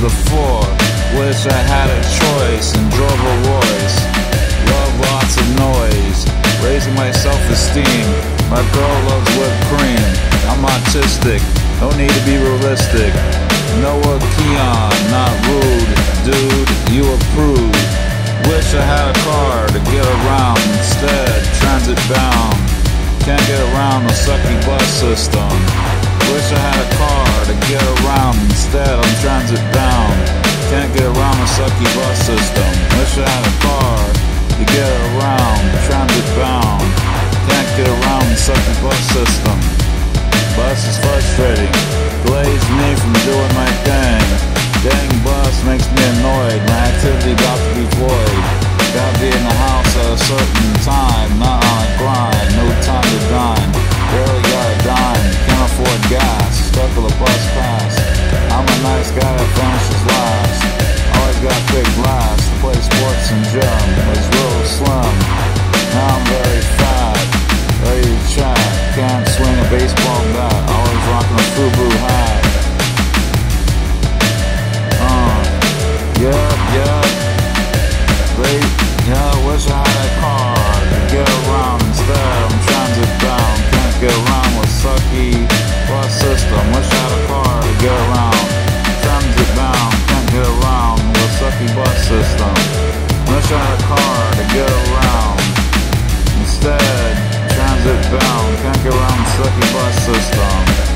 the floor. Wish I had a choice and drove a Royce. Love lots of noise, raising my self-esteem. My girl loves whipped cream. I'm autistic, don't need to be realistic. Noah Keion, not rude, dude, you approve. Wish I had a car to get around, instead transit bound. Can't get around the sucky bus system. Wish I had The sucky bus system. Wish I had a car to get around, transit bound. Can't get around the sucky bus system. Bus is frustrating, delays me from doing my thing. Dang bus makes me annoyed, my activity about to be void. Gotta be in the house at a certain time, not on a grind, no time to dine. Barely got a dime, can't afford gas, stuck with a bus pass. I'm a nice guy that finishes last. Gym, was real slim. Now I'm very fat, ready to chat, can't swing a baseball bat, always rocking a FUBU hat. Uh, yep, yep. Great, yeah, wish I had a car to get around instead. I'm transit bound, can't get around with sucky bus system. Wish I had a car to get around. Transit bound, can't get around with sucky bus system. I had a car to get around. Instead, transit bound, can't get around sucky bus system.